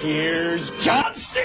Here's John C.